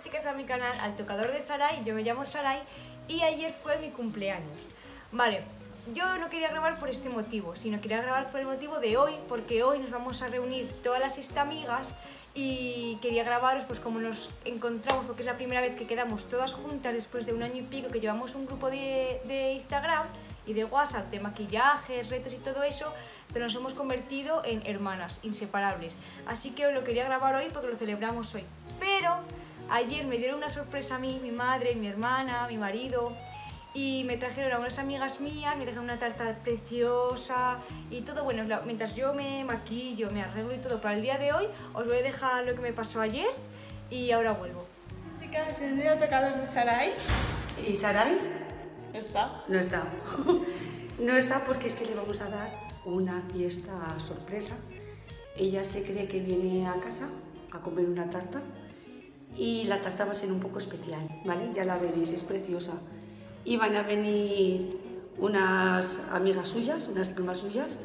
chicas a mi canal, al tocador de Sarai, yo me llamo Sarai y ayer fue mi cumpleaños. Vale, yo no quería grabar por este motivo, sino quería grabar por el motivo de hoy, porque hoy nos vamos a reunir todas las amigas y quería grabaros pues como nos encontramos, porque es la primera vez que quedamos todas juntas después de un año y pico que llevamos un grupo de, Instagram y de WhatsApp, de maquillaje, retos y todo eso, pero nos hemos convertido en hermanas, inseparables. Así que os lo quería grabar hoy porque lo celebramos hoy. Pero ayer me dieron una sorpresa a mí, mi madre, mi hermana, mi marido, y me trajeron a unas amigas mías, me trajeron una tarta preciosa y todo, bueno, mientras yo me maquillo, me arreglo y todo para el día de hoy, os voy a dejar lo que me pasó ayer y ahora vuelvo. Chicas, bienvenido a Tocados de Sarai. ¿Y Sarai? ¿No está? No está. no está porque es que le vamos a dar una fiesta sorpresa. Ella se cree que viene a casa a comer una tarta y la tarta va a ser un poco especial, ¿vale? Ya la veréis, es preciosa. Y van a venir unas amigas suyas, unas primas suyas,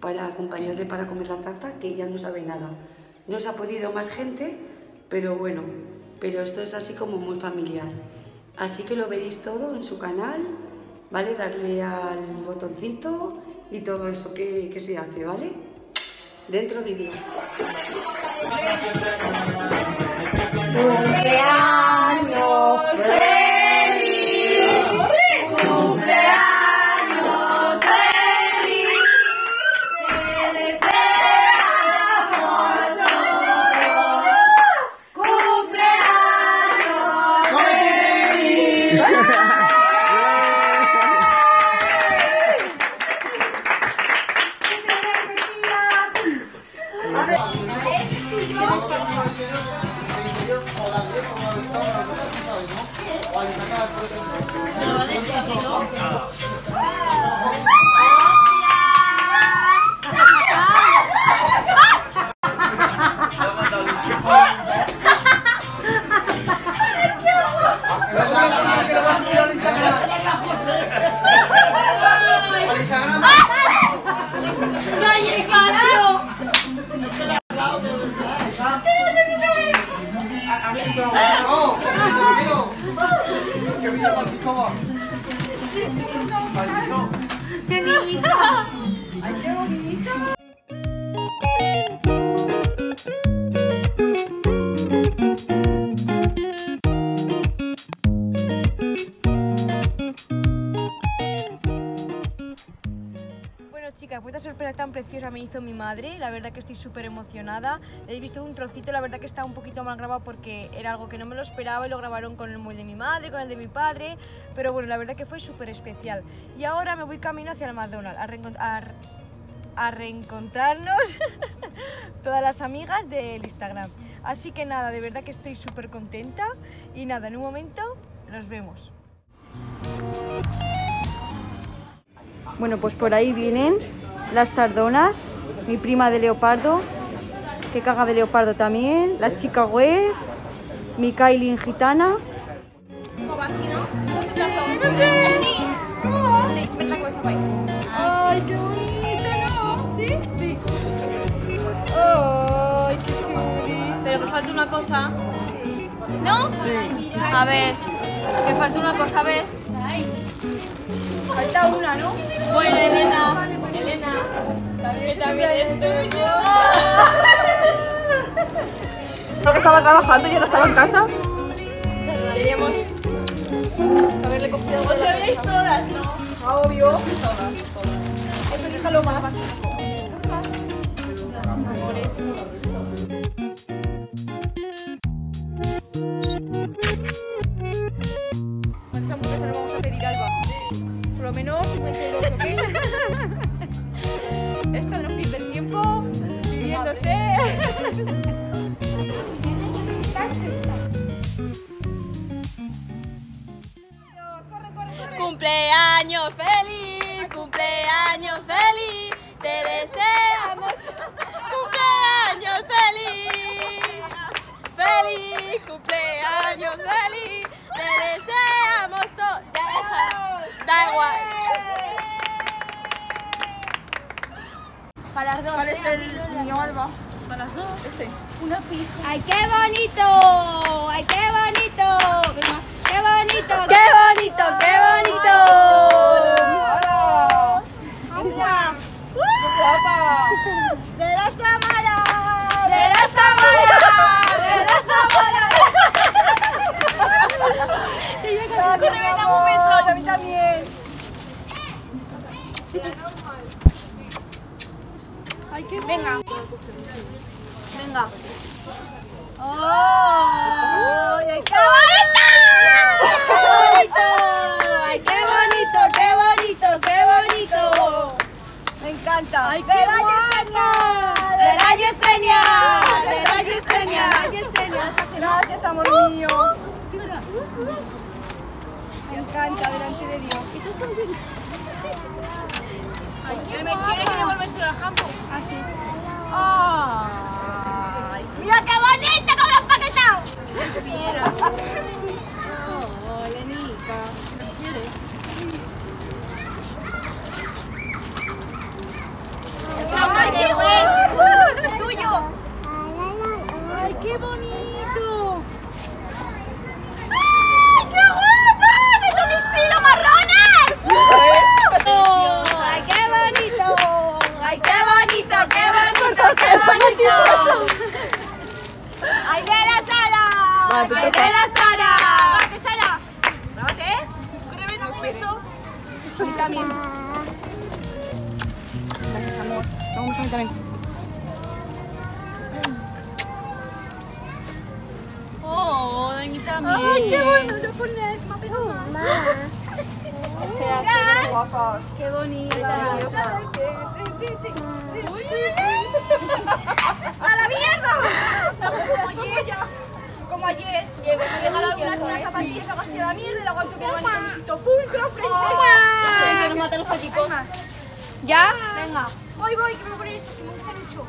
para acompañarle para comer la tarta, que ella no sabe nada. No se ha podido más gente, pero bueno, pero esto es así como muy familiar. Así que lo veréis todo en su canal, ¿vale? Darle al botoncito y todo eso que, que se hace, ¿vale? Dentro vídeo. ¡Qué niñita! ¡Ay, qué bonito! Chicas, pues esta sorpresa tan preciosa me hizo mi madre, la verdad que estoy súper emocionada. He visto un trocito, la verdad que está un poquito mal grabado porque era algo que no me lo esperaba y lo grabaron con el móvil de mi madre, con el de mi padre, pero bueno, la verdad que fue súper especial. Y ahora me voy camino hacia el McDonald's a, reencont- a r- a reencontrarnos todas las amigas del Instagram. Así que nada, de verdad que estoy súper contenta y nada, en un momento nos vemos. Bueno, pues por ahí vienen las tardonas, mi prima de leopardo, que caga de leopardo también, la chica Wes, mi Kailin gitana. ¿Cómo va así, no? Sí, no sé. Sí. ¿Cómo va? Sí, vete la cabeza. ¡Ay, qué bonito, no! ¿Sí? Sí. ¡Ay, qué chuli! Pero que falta una cosa. ¿No? Sí. A ver, que falta una cosa, a ver. Falta una, ¿no? Bueno, Elena. Elena. Que también es tuyo. Creo que estaba trabajando y ya no estaba en casa. Deberíamos haberle cogido Os veréis todas, ¿no? Ah, obvio. todas, todas. Eso déjalo más. Lo menos 52, ¿ok? Esta no pierde el tiempo viviéndose. Cumpleaños feliz, cumpleaños feliz, te deseamos cumpleaños feliz, feliz cumpleaños feliz, te deseamos todo. Ya deja, da igual. Para las dos. ¿Cuál es el niño Alba? Para las dos. Este. Una pizza. ¡Ay, qué bonito! ¡Ay, qué bonito! ¡Qué bonito! ¡Qué bonito! ¡Qué bonito! ¡Hola! ¡Guapa! ¡De la Samara! ¡De la Samara! ¡De la Samara! ¡Corre, ven, dame un beso! ¡A mí también! ¡Ay, qué Venga. ¡Oh! ¡Ay, qué bonito! ¡Qué bonito! ¡Ay, qué bonito! ¡Qué bonito! ¡Qué bonito! Me encanta. ¡Ay, qué ¡De la Yesenia! ¡De la Yesenia! Gracias, amor mío. Me encanta, delante de Dios. El mechero hay que devolvérselo al campo. Así. ¡Ay! ¡Mira qué bonito como lo han paquetado! Oh, Lenica. ¡Oye, pues! ¡Es tuyo! ¡Ay, qué bonito! ¡Ay, qué guapo! ¡De tu estilo marrones! ¡Ay, qué bonito! ¡Ay, qué bonito! ¡Qué ¡Ay, de la Sara! ¡Ay, de la Sara! ¡Grábate, Sara! Ven, dame un beso. A mí también. Gracias, amor. Vamos a mí también. Oh, mí también. ¡Ay, qué bueno! Lo pones, me ha pegado más. Qué guapas. ¡Qué bonita! ¡A la mierda! Estamos como ayer ya. Como ayer. Me regalaron unas, unas zapatillas algo así a la mierda y luego pulcro frente. Que nos matan los pollicos. ¿Ya? Venga. Voy, voy, que me voy a poner esto, que me gusta mucho.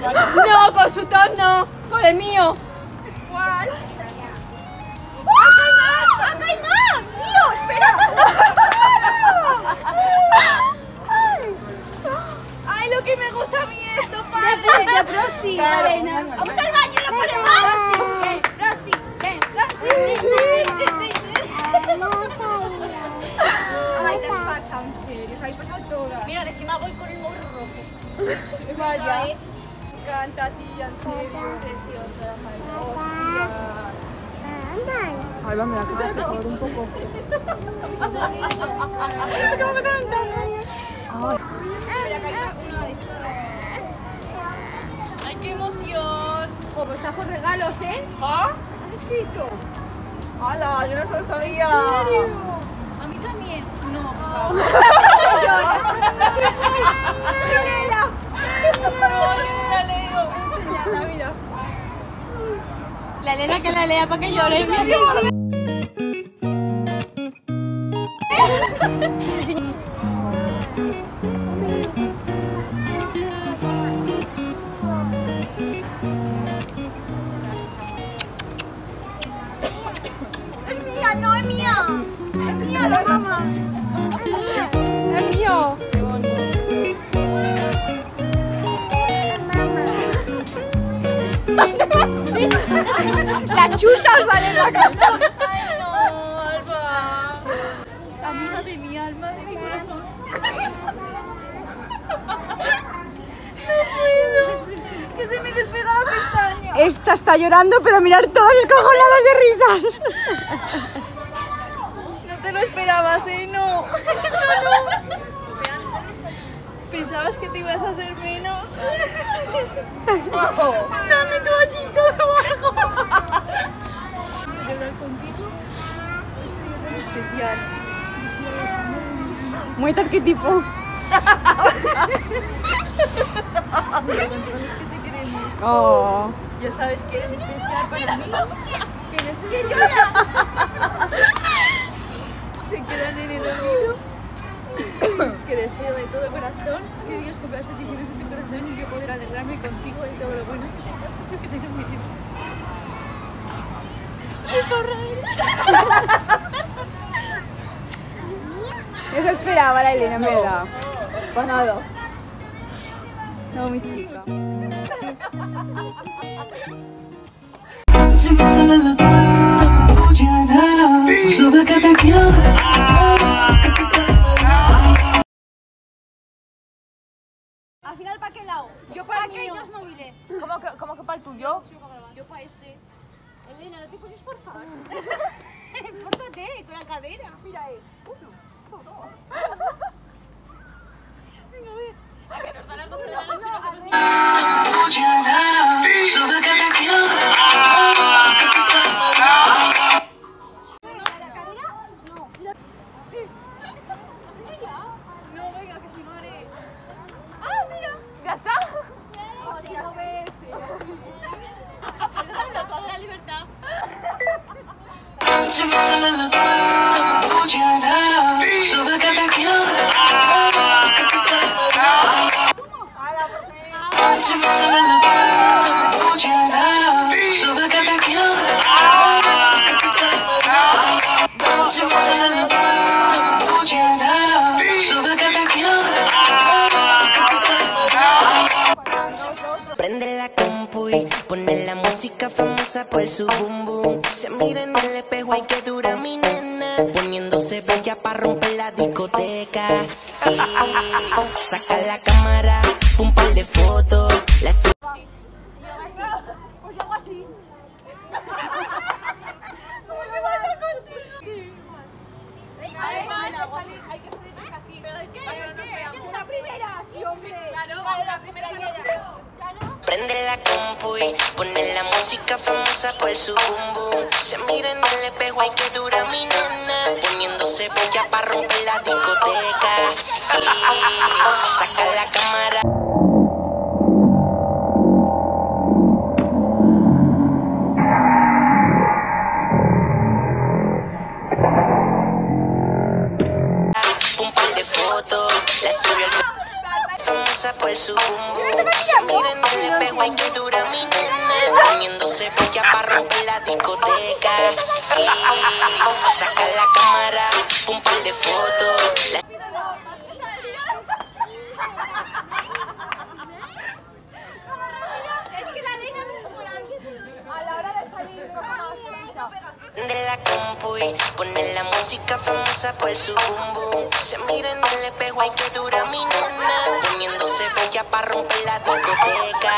No, con su tos no. Con el mío. ¿Cuál? ¡Acá hay más! ¡Acá hay más! ¡Tío, espera! ¡Ay, lo que me gusta a mí esto, padre! De Prosti, Claro. Vamos al baño, lo ponemos. Prosti. Prosti, ti, ti, ti, ti, ti. Ay, te has pasado, en serio. Os habéis pasado todas. Mira, encima voy con el morro rojo. Vaya. Encanta, tía, en serio. Preciosa. Ay, va, me la acabo de pegar un poco. ¡Ay, qué emoción! Como está con regalos, ¿eh? ¿Ah? ¿Has escrito? ¡Hala! Yo no se lo sabía. A mí también. No. Leo. Enseñala, mira. La Elena que la lea para que llore. Mira qué. ¡Es mía, no es mía! ¡Es mía la mamá! Es mío. ¡La chusa os vale la cara! ¡Ay, no, Alba! Amiga de mi alma, de mi corazón. Que se me despega la pestaña. Esta está llorando, pero mirar todas escojonadas de risas. No te lo esperabas, ¿eh? No. No, no. ¿Pensabas que te ibas a hacer menos? Dame tu ojito de abajo. ¿Llorar contigo? tan especial. Muertas qué tipo. Pero con todos los que te queremos. Oh. Ya sabes que eres especial para mí. Que que Se quedan en el olvido. Deseo de todo corazón que Dios cumpla las peticiones de tu corazón y yo poder alegrarme contigo de todo lo bueno que tengas que tengas mi vida. Eso esperaba la Elena, en verdad. Pues nada. No, mi chica. Si me sale la cuenta, oye nena, sube que te quiero. Este. Elena, no te poses por favor. Pórtate con la cadera. Mira, es uno, dos. Venga, a ver. A que nos da las 12 de la noche y no pone la música famosa por su boom boom. Se mira en el espejo y que dura mi nena. Poniéndose bella para romper la discoteca. Saca la cámara, un par de fotos. Saca la cámara. Un par de fotos, la sube al famosa por su boom boom. Se mira en el espejo y que dura mi nena. Poniéndose bella para romper la discoteca. Saca la cámara, un par de fotos. La Es que la arena no es por alguien. A la hora de salir, no de la compu y pone la música famosa por su boom. Se mira en el espejo y que dura mi nena. Poniéndose bella para romper la discoteca.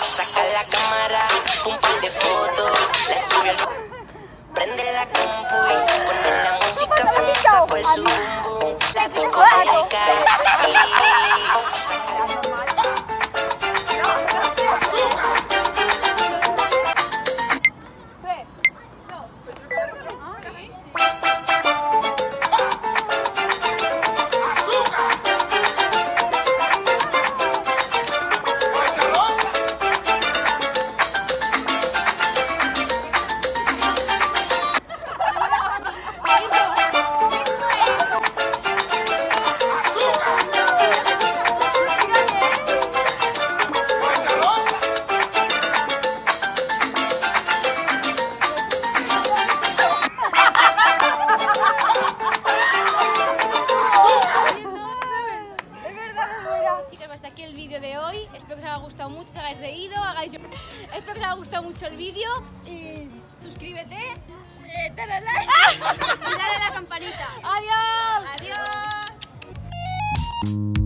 Saca la cámara, un par de fotos. La sube al Prende la compu y pone la música famosa por su boom. La discoteca. you